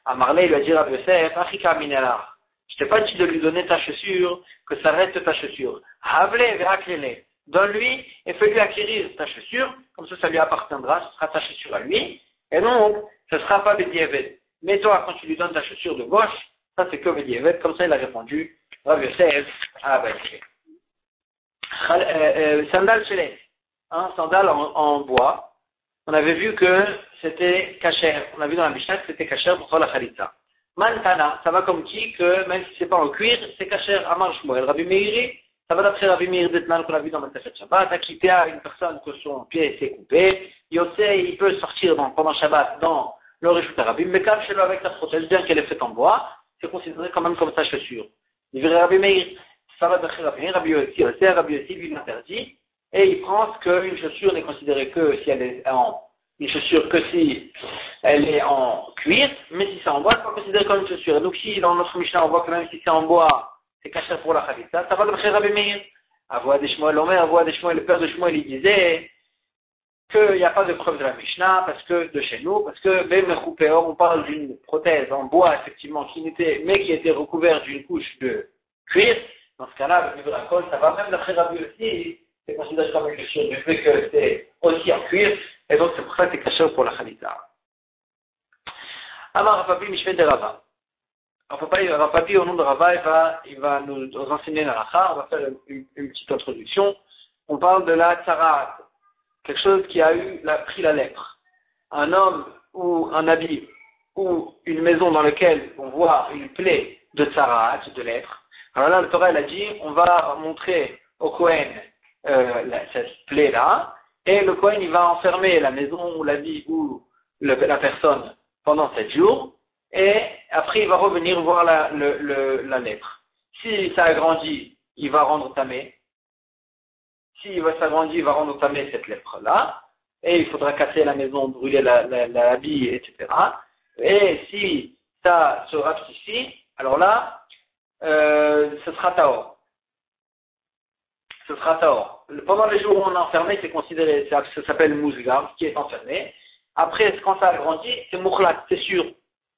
À Marley, il lui a dit Rabbi Yosef, Afrika Minela, je t'ai pas dit de lui donner ta chaussure, que ça reste ta chaussure. Havle Veraklele, donne-lui et fais-lui acquérir ta chaussure, comme ça ça lui appartiendra, ce sera ta chaussure à lui. Et donc, ce ne sera pas Bediavet. Mais toi, quand tu lui donnes ta chaussure de gauche, ça c'est que Bediavet. Comme ça, il a répondu, Rabbi Yosef, ben, euh, sandal chez hein, sandal en, bois. On avait vu que c'était cachère. On a vu dans la Mishnah que c'était cachère pour la khalitza. Mantana, ça va comme qui que même si c'est pas en cuir, c'est cachère à marche Rabbi Meiri, ça va d'après Rabbi Meir Detman qu'on a vu dans Matafet Shabbat, à une personne que son pied s'est coupé, Yotse, il peut sortir pendant Shabbat dans le Rishut Arabim, mais quand chez lui avec sa prothèse, bien qu'elle est faite en bois, c'est considéré quand même comme sa chaussure. Il verrait Rabbi Meir, ça va d'après Rabbi Meir, Rabbi Yossi, Rabbi Yossi lui l'interdit, et il pense qu'une chaussure n'est considérée que si elle est en, une chaussure que si elle est en cuir, mais si c'est en bois, c'est pas considéré comme une chaussure. Donc si dans notre Mishnah on voit que même si c'est en bois, c'est caché pour la Khalita, ça va d'après Rabbi Meir? Avoua des Shmuel, Omer, Avoua des Shmuel, le père de Shmuel, il disait, qu'il n'y a pas de preuve de la Mishnah, parce que de chez nous, parce que même le on parle d'une prothèse en bois, effectivement, qui n'était, mais qui était recouverte d'une couche de cuir. Dans ce cas-là, le de colle, ça va même d'après Rabbi aussi, c'est considéré comme une chose du fait que c'est aussi en cuir, et donc c'est pour ça que c'est caché pour la Khalita. Alors, Rapapi Mishvet de Rava. Rapapi, au nom de Rava, il va, il va nous renseigner la Racha, on va faire une, une petite introduction. On parle de la Tsarat, quelque chose qui a eu la, pris la lèpre. Un homme ou un habit ou une maison dans laquelle on voit une plaie de tsarat, de lèpre. Alors là, le Torah a dit, on va montrer au Kohen euh, cette plaie-là, et le Kohen il va enfermer la maison ou l'habit ou la personne pendant sept jours, et après il va revenir voir la, le, la lèpre. Si ça a grandi, il va rendre tamé, s'il va s'agrandir, il va rendre entamer cette lèpre-là, et il faudra casser la maison, brûler la, la, etc. Et si ça se ici, alors là, euh, ce sera Taor. Ce sera Taor. pendant les jours où on est enfermé, c'est considéré, ça, s'appelle mousgar, qui est enfermé. Après, quand ça a grandi, c'est mouklat, c'est sûr.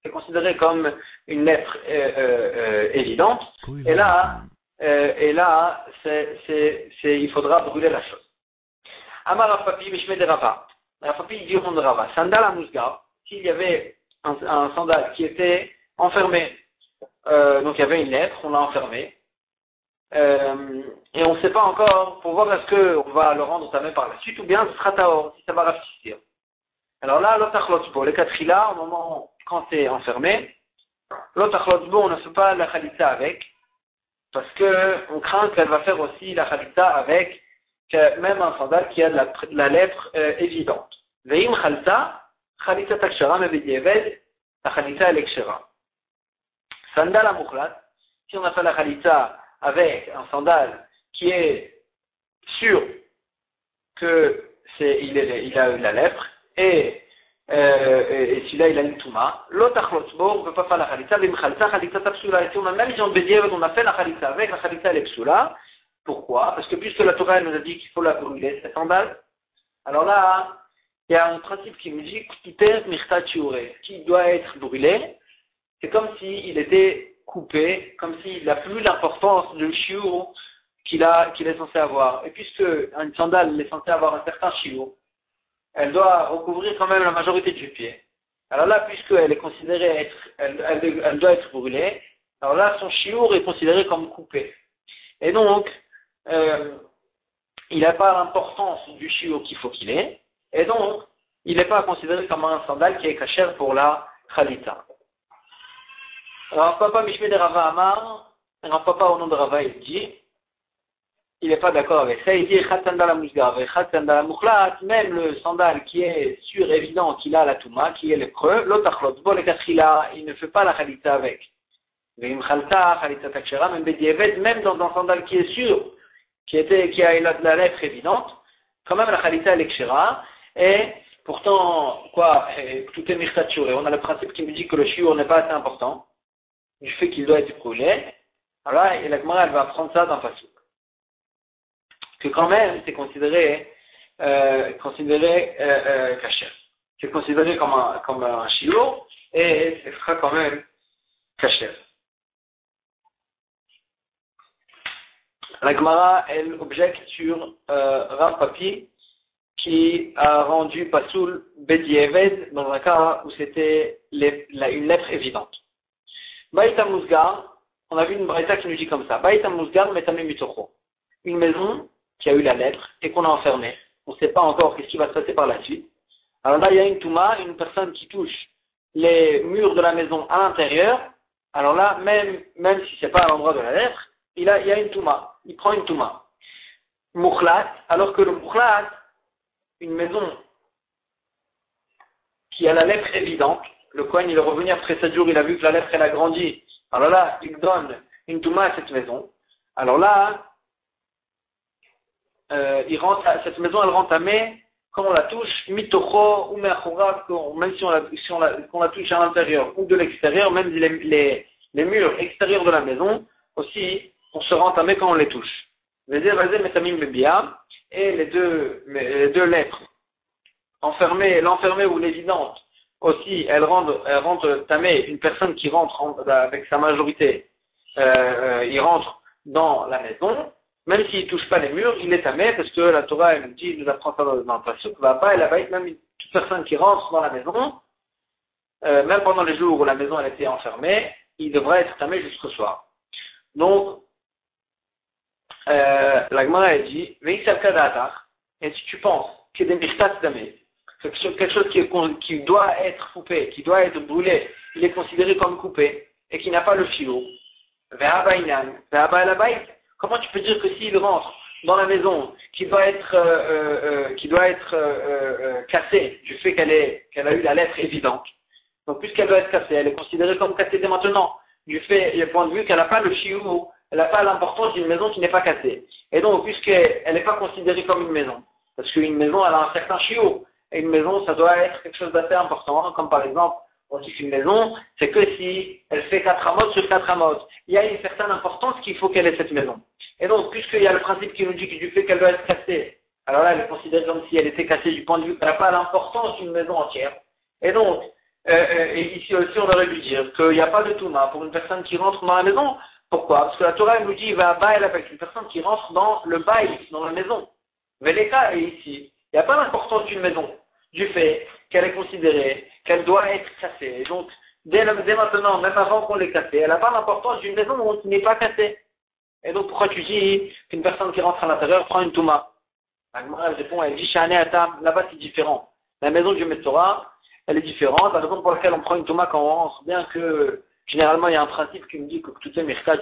C'est considéré comme une lettre euh, euh, euh, évidente. Et là, et là, c'est, il faudra brûler la chose. Amar Rafapi, Mishme de Rava. Rafapi dit de Rava. Sandal s'il y avait un, un, sandal qui était enfermé, donc il y avait une lettre, on l'a enfermé. Euh, et on ne sait pas encore pour voir est-ce qu'on va le rendre tamé par la suite ou bien ce sera taor, si ça va rafraîchir. Alors là, l'otachlotzbo, les quatre là, au moment quand c'est enfermé, l'otachlotzbo, on ne fait pas la khalitza avec, parce qu'on craint qu'elle va faire aussi la khalitza avec même un sandal qui a de la, lettre euh, évidente. Veim khalta, khalitza takshara, mais la khalitza elle Sandal à si on a fait la khalitza avec un sandal qui est sûr que c'est, il, a eu la lèpre, et, et, celui-là il a une touma, l'autre on ne peut pas faire la khalitza, mais khalitza, khalitza tapsula, et si on a même gens on a fait la khalitza avec, la khalitza elle est psula, pourquoi? Parce que puisque la Torah nous a dit qu'il faut la brûler, cette sandale, alors là, il y a un principe qui nous dit qui doit être brûlé, c'est comme s'il était coupé, comme s'il n'a plus l'importance du chiot qu'il est censé avoir. Et puisque une sandale est censée avoir un certain chiot, elle doit recouvrir quand même la majorité du pied. Alors là, puisqu'elle est considérée être, elle, elle, doit être brûlée, alors là, son chiour est considéré comme coupé. Et donc, euh, il n'a pas l'importance du chiot qu'il faut qu'il ait, et donc, il n'est pas considéré comme un sandal qui est cachère pour la khalita. Alors, Papa Mishme de Rava Amar, alors Papa au nom de Rava, il dit, il n'est pas d'accord avec ça, il dit la même le sandal qui est sûr, évident qu'il a la Touma, qui est le creux, l'otachlot, bon, il ne fait pas la Khalita avec. Même dans un sandal qui est sûr, qui, était, qui a la, lettre évidente, quand même la Khalita elle est et pourtant, quoi, tout est mirtat On a le principe qui me dit que le shiur n'est pas assez important du fait qu'il doit être brûlé, alors et la Gemara, elle va prendre ça dans Pasuk. Que quand même, c'est considéré, euh, considéré euh, euh, C'est considéré comme un, comme un et ce sera quand même caché. La Gemara, elle objecte sur euh, Rav Papi, qui a rendu Pasoul Bedieved dans un cas où c'était une lettre évidente. Baïta on a vu une braïta qui nous dit comme ça. Baïta mitocho. Une maison qui a eu la lettre et qu'on a enfermée. On ne sait pas encore qu'est-ce qui va se passer par la suite. Alors là, il y a une touma, une personne qui touche les murs de la maison à l'intérieur. Alors là, même, même si c'est pas à l'endroit de la lettre, il, a, il y a une touma. Il prend une touma. Moukhlat, alors que le moukhlat, une maison qui a la lettre évidente, le Kohen, il est revenu après 7 jours, il a vu que la lettre, elle a grandi. Alors là, il donne une touma à cette maison. Alors là, euh, il rentre, cette maison, elle rentre à mai, quand on la touche, mitocho ou meachora, même si on la, touche à l'intérieur ou de l'extérieur, même les, murs extérieurs de la maison, aussi, on se rend à mai quand on les touche. Et les deux, les deux lettres, enfermées, l'enfermée ou l'évidente, aussi, elle rentre, elle rentre tamé, une personne qui rentre avec sa majorité, euh, euh, il rentre dans la maison, même s'il ne touche pas les murs, il est tamé, parce que la Torah, elle nous dit, nous apprend ça dans, le passage, va pas, elle va même toute personne qui rentre dans la maison, euh, même pendant les jours où la maison elle était enfermée, il devrait être tamé jusqu'au soir. Donc, euh, la Gemara elle dit, et si tu penses que des mirtats tamé, quelque chose qui, qui, doit être coupé, qui doit être brûlé, il est considéré comme coupé et qui n'a pas le filo. Comment tu peux dire que s'il rentre dans la maison qui doit être, euh, euh, euh qui doit être cassée du fait qu'elle qu'elle a eu la lettre évidente, donc puisqu'elle doit être cassée, elle est considérée comme cassée dès maintenant, du fait, du point de vue qu'elle n'a pas le chiou, elle n'a pas l'importance d'une maison qui n'est pas cassée. Et donc, puisqu'elle n'est pas considérée comme une maison, parce qu'une maison, elle a un certain chiot, et une maison, ça doit être quelque chose d'assez important, comme par exemple, On dit qu'une maison, c'est que si elle fait 4 amotes sur 4 amotes. Il y a une certaine importance qu'il faut qu'elle ait cette maison. Et donc, puisqu'il y a le principe qui nous dit que du fait qu'elle doit être cassée, alors là, elle est considérée comme si elle était cassée du point de vue qu'elle n'a pas l'importance d'une maison entière. Et donc, euh, euh, et ici aussi, on aurait dû dire qu'il n'y a pas de touma pour une personne qui rentre dans la maison. Pourquoi? Parce que la Torah nous dit, va bail avec une personne qui rentre dans le bail, dans la maison. Veleka est ici. Il n'y a pas l'importance d'une maison, du fait qu'elle est considérée, qu'elle doit être cassée. Donc, dès, maintenant, même avant qu'on l'ait cassée, elle n'a pas l'importance d'une maison qui n'est pas cassée. Et donc, pourquoi tu dis qu'une personne qui rentre à l'intérieur prend une touma? Elle répond, elle dit, là-bas c'est différent. La maison du Torah, elle est différente. La raison pour laquelle on prend une touma quand on rentre, bien que généralement il y a un principe qui nous dit que tout est mirkat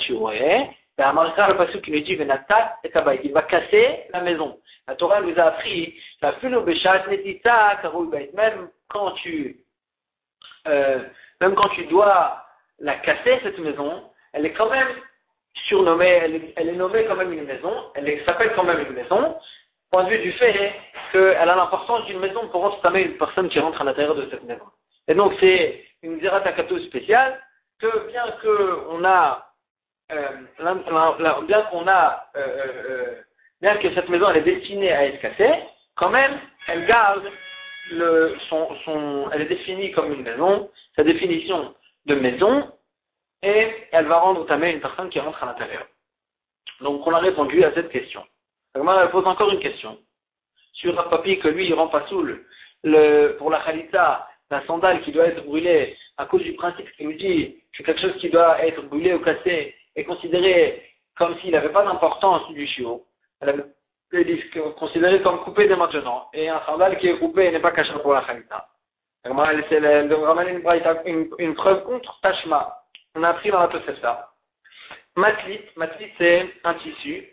et ben, le passage qui nous dit venatat et il va casser la maison. La Torah nous a appris la même quand tu euh, même quand tu dois la casser cette maison, elle est quand même surnommée, elle est, nommée quand même une maison, elle s'appelle quand même une maison, point de vue du fait qu'elle a l'importance d'une maison pour entamer une personne qui rentre à l'intérieur de cette maison. Et donc c'est une ziratakato spéciale que bien qu'on a, euh, bien qu'on a, euh, euh, bien que cette maison elle est destinée à être cassée, quand même elle garde son, son, elle est définie comme une maison, sa définition de maison, et elle va rendre tamé une personne qui rentre à l'intérieur. Donc on a répondu à cette question. Elle pose encore une question. Sur un papier que lui, il rend pas saoul, le, pour la khalita, la sandale qui doit être brûlée à cause du principe qui nous dit que quelque chose qui doit être brûlé ou cassé est considéré comme s'il n'avait pas d'importance du chiot. Elle est considéré comme coupé dès maintenant. Et un sandal qui est coupé n'est pas caché pour la khalita. Elle ramène une, une, preuve contre Tashma. On a appris dans la ça. Matlit, matlit c'est un tissu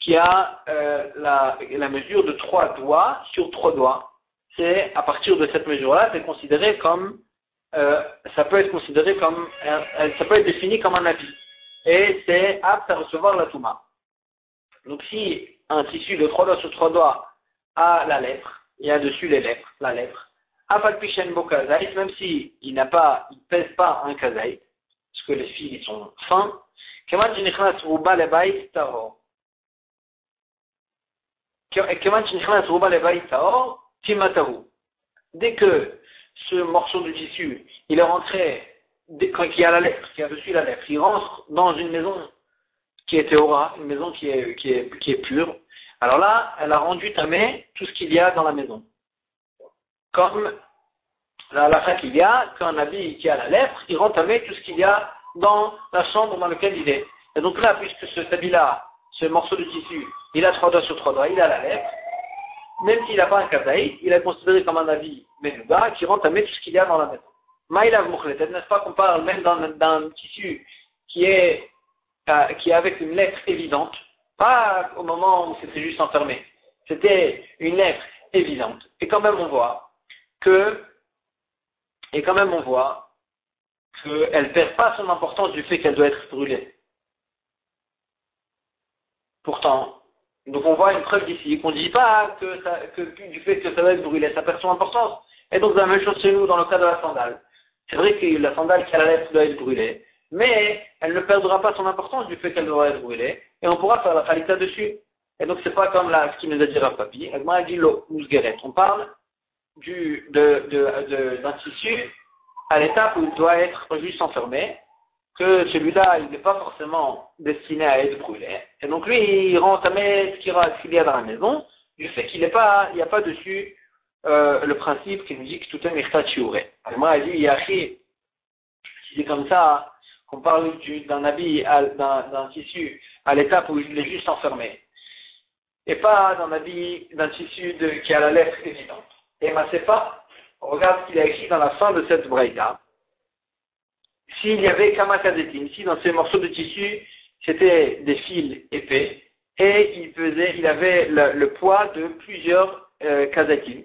qui a euh, la, mesure de trois doigts sur trois doigts. C'est à partir de cette mesure-là, c'est considéré comme euh, ça peut être considéré comme, euh, euh, ça peut être défini comme un habit. Et c'est apte à recevoir la touma. Donc si un tissu de trois doigts sur trois doigts a la lèpre, il y a dessus les lèpres, la lèpre, même si n'a pas, il pèse pas un kazaït, parce que les fils sont fins, Dès que ce morceau de tissu, il est rentré, quand il y a la lettre, qui a dessus la lettre, il rentre dans une maison qui est théora, une maison qui est, qui est, pure, alors là, elle a rendu tamé tout ce qu'il y a dans la maison. Comme la fin qu'il y a, qu'un habit qui a la lettre, il rend tamé tout ce qu'il y a dans la chambre dans laquelle il est. Et donc là, puisque ce habit-là, ce morceau de tissu, il a trois doigts sur trois doigts, il a la lettre, même s'il n'a pas un kazaï, il est considéré comme un habit menuda qui rentre à mettre tout ce qu'il y a dans la maison. Maïlav mukhletet, n'est-ce pas qu'on parle même d'un tissu qui est, euh, qui est avec une lettre évidente, pas au moment où c'était juste enfermé, c'était une lettre évidente. Et quand même on voit que, et quand même on voit qu'elle ne perd pas son importance du fait qu'elle doit être brûlée. Pourtant, donc on voit une preuve d'ici, qu'on ne dit pas que, ça, que, du fait que ça doit être brûlé, ça perd son importance. Et donc la même chose chez nous dans le cas de la sandale. C'est vrai que la sandale qui a la lettre doit être brûlée, mais elle ne perdra pas son importance du fait qu'elle doit être brûlée, et on pourra faire la qualité dessus. Et donc c'est pas comme là, ce qui nous a dit Rafapi, a dit l'eau, On parle du, de, de, d'un tissu à l'étape où il doit être juste enfermé, que celui-là, il n'est pas forcément destiné à être brûlé. Et donc lui, il rend ce qu'il y a dans la maison, du fait qu'il n'y pas, il a pas dessus euh, le principe qui nous dit que tout est mirta chiuré. Moi, il dit, si c'est comme ça, qu'on parle d'un habit, d'un tissu à l'étape où il est juste enfermé, et pas d'un habit, d'un tissu qui a la lettre évidente. Et ben, c'est pas regarde ce qu'il a écrit dans la fin de cette braïda. S'il y avait kamakazetim, si dans ces morceaux de tissu, c'était des fils épais, et il pesait, il avait le, poids de plusieurs euh, kazatim.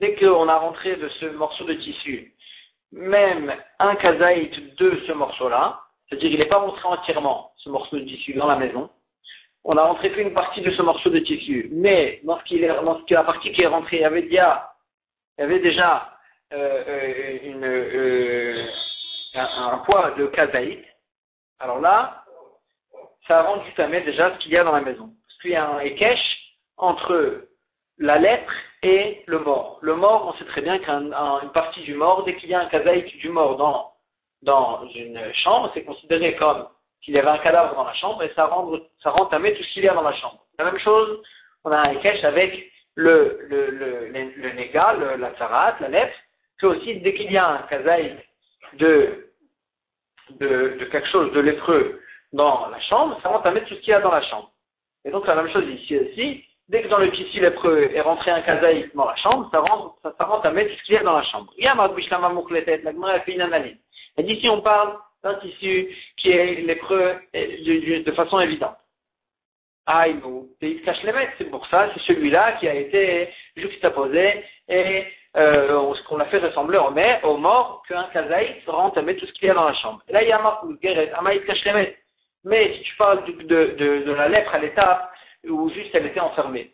Dès qu'on a rentré de ce morceau de tissu, même un kazaït de ce morceau-là, c'est-à-dire qu'il n'est pas rentré entièrement, ce morceau de tissu, dans la maison, on a rentré qu'une partie de ce morceau de tissu. Mais lorsque la partie qui est rentrée, il y avait déjà, il y avait déjà euh, euh, euh, un, poids de kazaït, alors là, ça a rendu tamé déjà ce qu'il y a dans la maison. Parce qu'il y a un ékesh entre la lettre et le mort. Le mort, on sait très bien qu'une partie du mort, dès qu'il y a un kazaït du mort dans, dans une chambre, c'est considéré comme s'il y avait un cadavre dans la chambre et ça rend, ça rend tout ce qu'il y a dans la chambre. La même chose, on a un ékesh avec le, le, le, le, néga, la tsarat, la lettre, que aussi dès qu'il y a un kazaït de, de, quelque chose de lépreux dans la chambre, ça rend tamé tout ce qu'il y a dans la chambre. Et donc la même chose ici aussi, dès que dans le tissu lépreux est rentré un kazaït dans la chambre, ça rend, ça, ça rend tamé tout ce qu'il y a dans la chambre. Il y a la fait une analyse. Et d'ici on parle d'un tissu qui est lépreux de façon évidente. Ah, les mecs, c'est pour ça, c'est celui-là qui a été juxtaposé et euh, ce qu'on a fait ressembler au, mai, au mort qu'un kazaït à mettre tout ce qu'il y a dans la chambre. Là, il y a un cache les mecs. Mais si tu parles de, la lèpre à l'étape où juste elle était enfermée,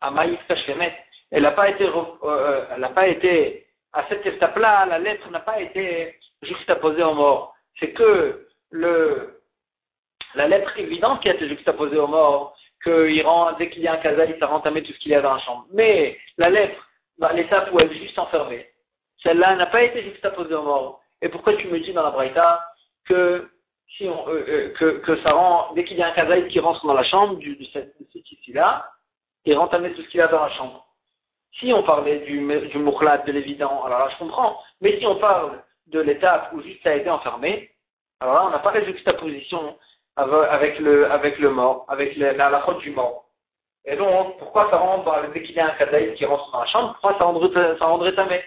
Amaït les mecs, elle n'a pas été, euh, elle n'a pas été, à cette étape-là, la lettre n'a pas été juxtaposée au mort c'est que le, la lettre évidente qui a été juxtaposée au mort, que rend, dès qu'il y a un kazaï, ça rend tout ce qu'il y a dans la chambre. Mais la lettre, bah, l'étape où elle est juste enfermée, celle-là n'a pas été juxtaposée au mort. Et pourquoi tu me dis dans la Braïta que si on, euh, euh, que, que, ça rend, dès qu'il y a un kazaï qui rentre dans la chambre du, de, ce tissu-là, il rend tout ce qu'il y a dans la chambre. Si on parlait du, du de l'évident, alors là je comprends. Mais si on parle de l'étape où juste ça a été enfermé, alors là, on n'a pas la juxtaposition avec le, avec le mort, avec la, la, du mort. Et donc, pourquoi ça rentre, dès qu'il y a un kadaïs qui rentre dans la chambre, pourquoi ça rendrait, ça rendrait tamé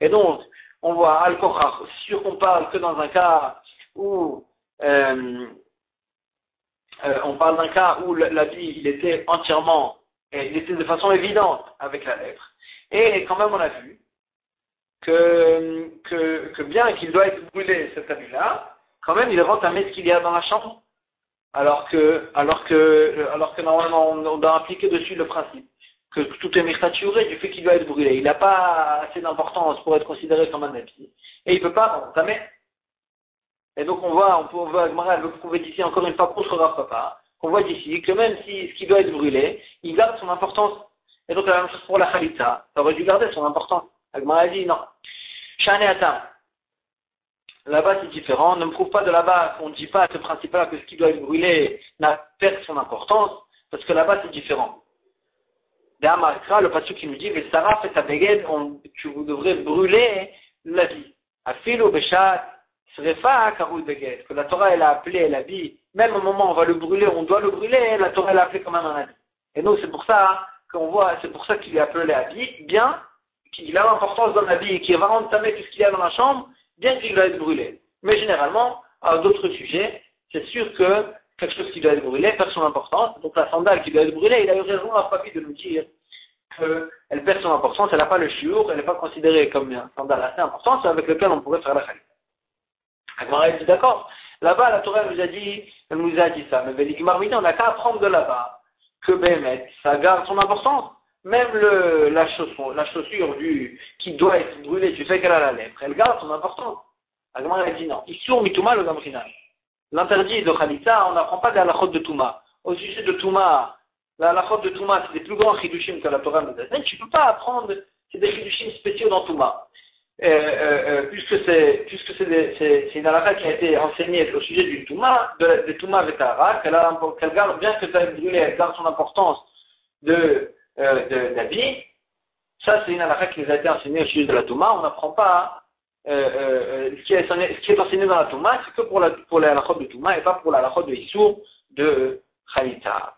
Et donc, on voit Al-Kochar, sûr qu'on parle que dans un cas où, euh, euh, on parle d'un cas où la vie, il était entièrement, il était de façon évidente avec la lèvre. Et quand même, on a vu que, que, que bien qu'il doit être brûlé cet habit-là, quand même il rentre un ce qu'il y a dans la chambre. Alors que, alors que, alors que normalement on, doit impliquer dessus le principe que tout est mirtaturé du fait qu'il doit être brûlé. Il n'a pas assez d'importance pour être considéré comme un habit. Et il ne peut pas entamer. Et donc on voit, on peut, on voit, elle veut prouver d'ici encore une fois contre Rav Papa, qu'on voit d'ici que même si ce qui doit être brûlé, il garde son importance. Et donc la même chose pour la Khalita, ça aurait dû garder son importance. Agmara dit non. Là-bas, c'est différent. Ne me prouve pas de là-bas qu'on ne dit pas à ce principe-là que ce qui doit être brûlé n'a perdu son importance, parce que là-bas, c'est différent. D'amakra, le passage qui nous dit, le Sarah fait ta béguette, tu devrez brûler la vie. Afilo Beshat, Srefa Karul Béguette, que la Torah, elle a appelé la vie, même au moment où on va le brûler, on doit le brûler, la Torah, elle a appelé même un avis. Et donc, c'est pour ça qu'on voit, c'est pour ça qu'il est appelé la vie, bien qu'il a l'importance dans la vie et qui va rendre tout ce qu'il y a dans la chambre, bien qu'il doit être brûlé. Mais généralement, à d'autres sujets, c'est sûr que quelque chose qui doit être brûlé perd son importance. Donc la sandale qui doit être brûlée, il a eu raison à Papi de nous dire qu'elle perd son importance, elle n'a pas le chiour, elle n'est pas considérée comme un sandale assez important, c'est avec lequel on pourrait faire la khalif. Agmara dit d'accord. Là-bas, la Torah nous a dit, elle nous a dit ça. Mais Beligmar on n'a qu'à apprendre de là-bas que Bémet, ça garde son importance même le, la, chaussure, du, qui doit être brûlée tu fais qu'elle a la lèpre, elle garde son importance. Agmar a dit non. Issur mituma le gamrinal. L'interdit de Khalitza, on n'apprend pas de la chôte de Touma. Au sujet de Touma, la chôte de Touma, c'est des plus grands chidushim que la Torah nous donne. Tu ne peux pas apprendre, c'est des chidushim spéciaux dans Touma. Euh, euh, euh, puisque c'est puisque c'est une halakha qui a été enseignée au sujet du Touma, de, de Touma Vetara, qu'elle garde, bien que ça ait brûlé, elle garde son importance de euh, d'habits. Ça, c'est une halakha qui nous a été enseignée au sujet de la Touma. On n'apprend pas euh, euh, ce, qui est, ce, qui est, enseigné dans la Touma, c'est que pour la, pour de Touma et pas pour la de Issour de Khalita.